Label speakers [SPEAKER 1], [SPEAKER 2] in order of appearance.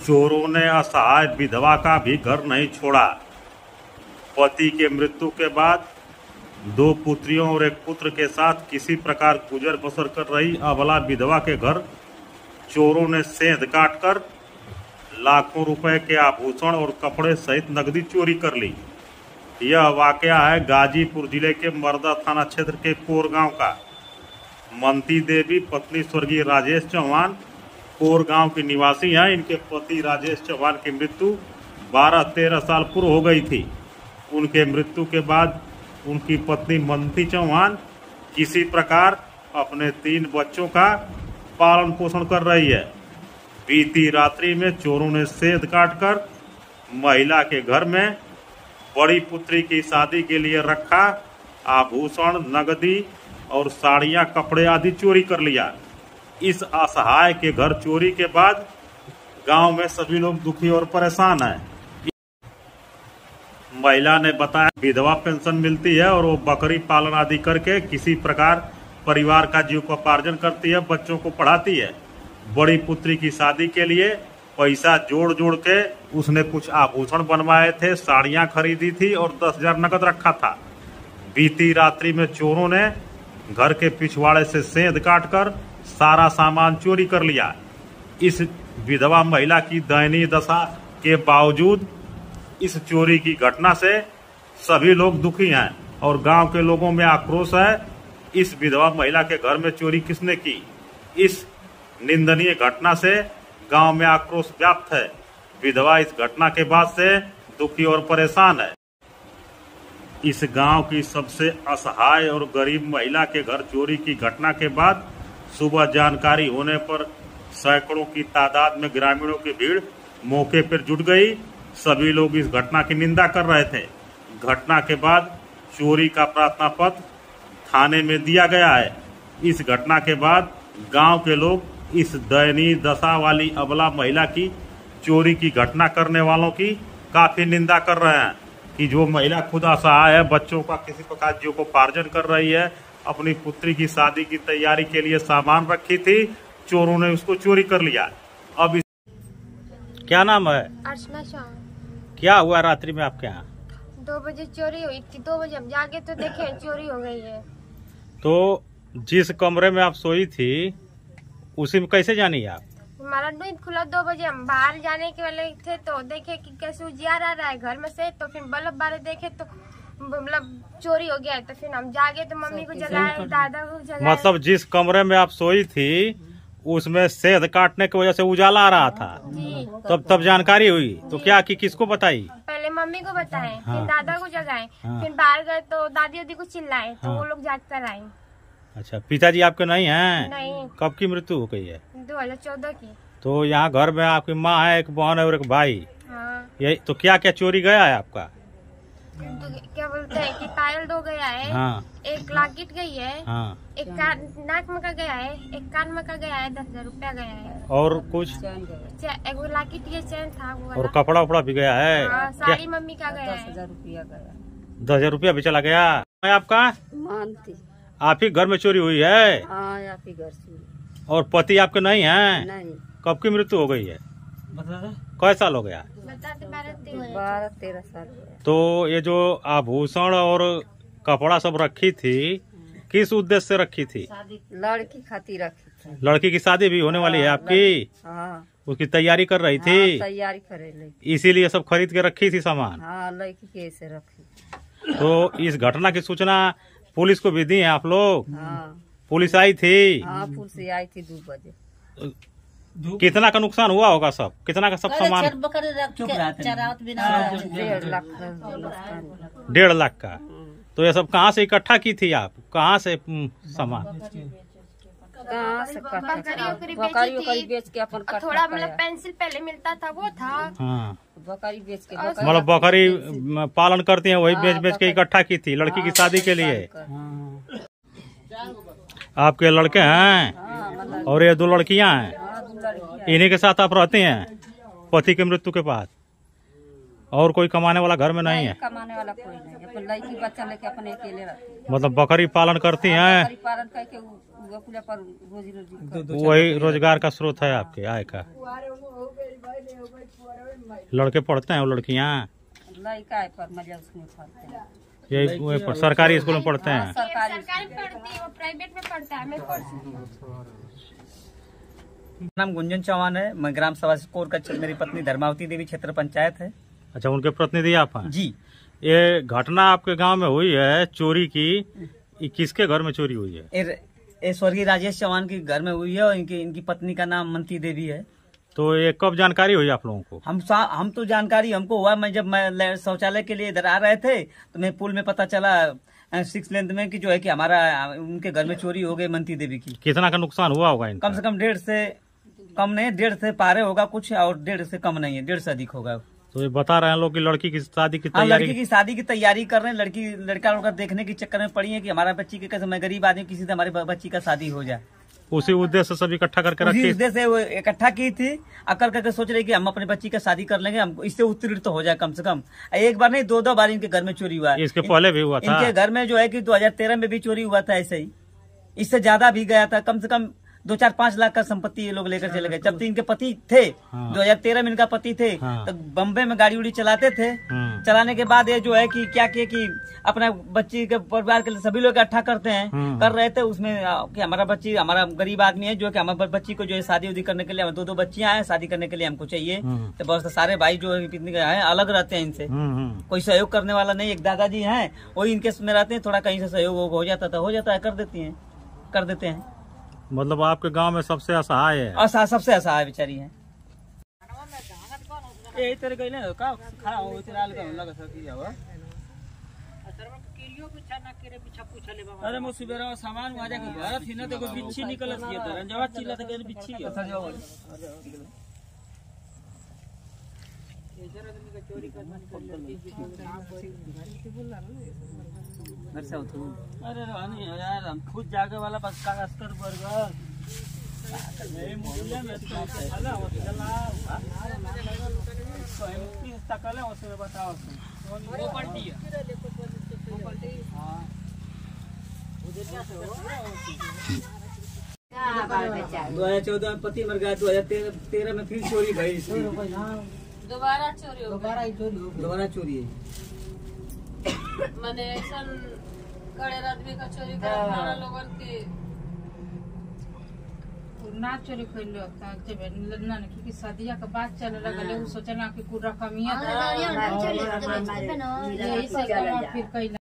[SPEAKER 1] चोरों ने असहाय विधवा का भी घर नहीं छोड़ा। पति के मृत्यु के बाद दो पुत्रियों और एक पुत्र के साथ किसी प्रकार गुजर बसर कर रही अबला विधवा के घर चोरों ने सेंध काटकर लाखों रुपए के आभूषण और कपड़े सहित नकदी चोरी कर ली। यह वाकया है गाजीपुर ज़िले के मर्दा थाना क्षेत्र के कोर गाँव का। मंती देवी, पत्नी स्वर्गीय राजेश चौहान कोर गाँव के निवासी हैं। इनके पति राजेश चौहान की मृत्यु 12-13 साल पूर्व हो गई थी। उनके मृत्यु के बाद उनकी पत्नी मंती चौहान किसी प्रकार अपने तीन बच्चों का पालन पोषण कर रही है। बीती रात्रि में चोरों ने सेध काटकर महिला के घर में बड़ी पुत्री की शादी के लिए रखा, आभूषण, नगदी और साड़ियाँ, कपड़े आदि चोरी कर लिया। इस असहाय के घर चोरी के बाद गाँव में सभी लोग दुखी और परेशान हैं। महिला ने बताया, विधवा पेंशन मिलती है और वो बकरी पालन आदि करके किसी प्रकार परिवार का जीविकोपार्जन करती है, बच्चों को पढ़ाती है। बड़ी पुत्री की शादी के लिए पैसा जोड़ जोड़ के उसने कुछ आभूषण बनवाए थे, साड़ियाँ खरीदी थी और दस हज़ार नकद रखा था। बीती रात्रि में चोरों ने घर के पिछवाड़े से सेंध काटकर सारा सामान चोरी कर लिया। इस विधवा महिला की दयनीय दशा के बावजूद इस चोरी की घटना से सभी लोग दुखी हैं और गाँव के लोगों में आक्रोश है। इस विधवा महिला के घर में चोरी किसने की? इस निंदनीय घटना से गाँव में आक्रोश व्याप्त है। विधवा इस घटना के बाद से दुखी और परेशान है। इस गाँव की सबसे असहाय और गरीब महिला के घर चोरी की घटना के बाद सुबह जानकारी होने पर सैकड़ों की तादाद में ग्रामीणों की भीड़ मौके पर जुट गई। सभी लोग इस घटना की निंदा कर रहे थे। घटना के बाद चोरी का प्रार्थना पत्र थाने में दिया गया है। इस घटना के बाद गाँव के लोग इस दयनीय दशा वाली अबला महिला की चोरी की घटना करने वालों की काफ़ी निंदा कर रहे हैं कि जो महिला खुद असहाय है, बच्चों का किसी प्रकार जीव को पार्जन कर रही है अपनी पुत्री की शादी की तैयारी के लिए सामान रखी थी। चोरों ने उसको चोरी कर लिया। अब इस... क्या नाम है?
[SPEAKER 2] अर्चना शाह।
[SPEAKER 1] क्या हुआ रात्रि में आपके यहाँ?
[SPEAKER 2] दो बजे चोरी हुई थी दो बजे हम जाके तो देखे चोरी हो गई है।
[SPEAKER 1] तो जिस कमरे में आप सोई थी उसी में कैसे जानी आप?
[SPEAKER 2] हमारा नींद खुला दो बजे हम बाहर जाने के वाले थे तो देखे कि कैसे उजियार आ रहा है घर में से तो फिर बल्ब बारे देखे तो मतलब चोरी हो गया है तो फिर हम जागे तो मम्मी को जगाए दादा को जगाए
[SPEAKER 1] मतलब जिस कमरे में आप सोई थी उसमें सेध काटने की वजह से उजाला आ रहा था।
[SPEAKER 2] जी।
[SPEAKER 1] तब तब जानकारी हुई। तो क्या कि किसको बताई?
[SPEAKER 2] पहले मम्मी को बताए
[SPEAKER 1] हाँ।
[SPEAKER 2] फिर दादा को जगाए
[SPEAKER 1] हाँ।
[SPEAKER 2] फिर बाहर गए तो दादी उदी को चिल्लाए तो
[SPEAKER 1] हाँ।
[SPEAKER 2] वो लोग जाग कर आए।
[SPEAKER 1] अच्छा पिताजी आपके नहीं हैं?
[SPEAKER 2] नहीं।
[SPEAKER 1] कब की मृत्यु हो गई है?
[SPEAKER 2] दो हज़ार चौदह की।
[SPEAKER 1] तो यहाँ घर में आपकी माँ है एक बहन है और एक भाई।
[SPEAKER 2] हाँ।
[SPEAKER 1] ये तो क्या क्या चोरी गया है आपका?
[SPEAKER 2] तो क्या बोलते हैं कि पायल दो गया है
[SPEAKER 1] हाँ।
[SPEAKER 2] एक लाकिट गई है
[SPEAKER 1] हाँ।
[SPEAKER 2] एक कान नाक में का गया है एक कान में का गया है दस हज़ार रूपया गया है।
[SPEAKER 1] और कुछ?
[SPEAKER 2] एगो लाकिट ये चैन था वो
[SPEAKER 1] और कपड़ा उपड़ा भी गया है?
[SPEAKER 2] हाँ, साड़ी मम्मी का गया है।
[SPEAKER 1] दस हज़ार रूपया भी चला गया। मैं आपका?
[SPEAKER 3] मानती।
[SPEAKER 1] आप ही घर में चोरी हुई है?
[SPEAKER 3] हाँ आप ही घर से
[SPEAKER 1] और पति आपके नहीं है?
[SPEAKER 3] नहीं।
[SPEAKER 1] कब की मृत्यु हो गई है? कै साल हो गया?
[SPEAKER 2] बताते बारह तेरह
[SPEAKER 3] साल
[SPEAKER 1] तो ये जो आभूषण और कपड़ा सब रखी थी किस उद्देश्य से रखी थी?
[SPEAKER 3] लड़की खातिर रखी थी।
[SPEAKER 1] लड़की की शादी भी होने वाली है आपकी?
[SPEAKER 3] हाँ।
[SPEAKER 1] उसकी तैयारी कर रही
[SPEAKER 3] हाँ,
[SPEAKER 1] थी
[SPEAKER 3] तैयारी करे
[SPEAKER 1] इसीलिए सब खरीद के रखी थी सामान?
[SPEAKER 3] हाँ लड़की के ऐसे रखी।
[SPEAKER 1] तो इस घटना की सूचना पुलिस को भी दी है आप लोग?
[SPEAKER 3] हाँ।
[SPEAKER 1] पुलिस आई थी?
[SPEAKER 3] हाँ पुल आई थी दो बजे।
[SPEAKER 1] कितना का नुकसान हुआ होगा सब? कितना का सब सामान?
[SPEAKER 3] डेढ़ लाख का
[SPEAKER 1] डेढ़ लाख का? तो ये सब कहाँ से इकट्ठा की थी आप? कहाँ से हम्म, सामान?
[SPEAKER 2] थोड़ा मतलब पेंसिल पहले मिलता था वो था।
[SPEAKER 1] हाँ।
[SPEAKER 3] बकरी बेच के
[SPEAKER 1] मतलब बकरी पालन करती हैं वही
[SPEAKER 3] हाँ,
[SPEAKER 1] बेच बेच के इकट्ठा की थी लड़की की
[SPEAKER 3] हाँ,
[SPEAKER 1] शादी के लिए। आपके लड़के हैं?
[SPEAKER 3] हाँ मतलब
[SPEAKER 1] और ये दो लड़कियाँ हैं? इन्हीं के साथ आप रहते हैं पति की मृत्यु के बाद। और कोई कमाने वाला घर में नहीं है।
[SPEAKER 3] कमाने वाला कोई नहीं लड़की बच्चा लेके अपन अकेले रहते
[SPEAKER 1] मतलब बकरी पालन करती हैं
[SPEAKER 3] बकरी पालन करके रोजी रोजी
[SPEAKER 1] वही रोज़गार का स्रोत है आपके आय का। लड़के पढ़ते हैं वो लड़कियाँ।
[SPEAKER 3] लड़का है पर मज़ा उसमें पढ़ते हैं।
[SPEAKER 1] ये वही पर- सरकारी स्कूल में पढ़ते हैं।
[SPEAKER 3] सरकारी
[SPEAKER 2] सरकारी पढ़ती है वो प्राइवेट में पढ़ता है
[SPEAKER 4] नाम गुंजन चौहान है। मैं ग्राम सभा कोर का मेरी पत्नी धर्मावती देवी क्षेत्र पंचायत है।
[SPEAKER 1] अच्छा उनके प्रतिनिधि आप हैं?
[SPEAKER 4] जी।
[SPEAKER 1] ये घटना आपके गाँव में हुई है चोरी की। किसके घर में चोरी हुई है?
[SPEAKER 4] स्वर्गीय राजेश चौहान के घर में हुई है और इनकी इनकी पत्नी का नाम मंती देवी है।
[SPEAKER 1] तो ये कब जानकारी हुई आप लोगों को?
[SPEAKER 4] हम हम तो जानकारी हमको हुआ मैं जब मैं शौचालय के लिए इधर आ रहे थे तो मैं पुल में पता चला सिक्स लेंथ में कि जो है कि हमारा उनके घर में चोरी हो गई मंती देवी की।
[SPEAKER 1] कितना का नुकसान हुआ होगा
[SPEAKER 4] कम से कम डेढ़ से कम नहीं डेढ़ से पारे होगा कुछ और डेढ़ से कम नहीं है डेढ़ से अधिक होगा।
[SPEAKER 1] तो ये बता रहे हैं लोग कि लड़की की शादी की
[SPEAKER 4] हाँ लड़की की शादी की तैयारी कर रहे हैं लड़की लड़का लड़का देखने के चक्कर में पड़ी है कि हमारा बच्ची के कैसे मैं गरीब आदमी किसी से हमारी बच्ची का शादी हो जाए।
[SPEAKER 1] उसी उद्देश्य से सब इकट्ठा करके रखी।
[SPEAKER 4] उद्देश्य से वो इकट्ठा की थी अकर करके सोच रहे कि हम अपने बच्ची का शादी कर लेंगे हम इससे उत्तीर्ण तो हो जाए कम से कम। एक बार नहीं दो दो बार इनके घर में चोरी हुआ।
[SPEAKER 1] इसके पहले भी हुआ था।
[SPEAKER 4] इनके घर में जो है कि 2013 में भी चोरी हुआ था ऐसे ही। इससे ज़्यादा भी गया था कम से कम दो चार पाँच लाख का संपत्ति ये लोग लेकर चले गए जब तक इनके पति थे
[SPEAKER 1] हाँ।
[SPEAKER 4] 2013 में इनका पति थे
[SPEAKER 1] हाँ।
[SPEAKER 4] तो बम्बे में गाड़ी उड़ी चलाते थे
[SPEAKER 1] हम्म।
[SPEAKER 4] चलाने के बाद ये जो है कि क्या किए कि अपना बच्ची के परिवार के लिए सभी लोग इकट्ठा करते हैं। कर रहे थे उसमें कि हमारा बच्ची हमारा गरीब आदमी है जो कि हमारे बच्ची को जो है शादी उदी करने के लिए दो दो बच्चियाँ हैं शादी करने के लिए हमको चाहिए। तो बस सारे भाई जो है अलग रहते हैं इनसे। कोई सहयोग करने वाला नहीं एक दादाजी है वही इनके में रहते हैं थोड़ा कहीं से सहयोग हो जाता था हो जाता है कर देती है कर देते हैं
[SPEAKER 1] मतलब आपके गाँव में सबसे असहाय है।
[SPEAKER 4] सा- सबसे असहाय बेचारी है। यही तरह का ना का खड़ा हो तेरा अलग लगा सकी जाओ अरे मो सुबेरा सामान वहाँ जाके घर थी ना देखो बिच्छी निकलत है तो रंजवा चिल्ला तो कहने बिच्छी है। सर जाओ। अरे रानी यार हम खुद जागे वाला बस का अस्तर बर्गर नहीं मुझे में तो चला वो चला। तो तकले उसमें बताओ। वो पलटी है। वो पलटी हाँ दो हज़ार चौदह में पति मर गया दो हज़ार तेरह में फिर चोरी भाई।
[SPEAKER 5] दोबारा चोरी हो गई।
[SPEAKER 4] दोबारा चोरी है
[SPEAKER 5] मैंने ऐसा कड़े आदमी का चोरी कर खाना लोगन के
[SPEAKER 6] ना चोरी कैल जब ना क्योंकि शादिया के बाद चले लगल उ सोचना कि पूरा कमिया यही से फिर कैला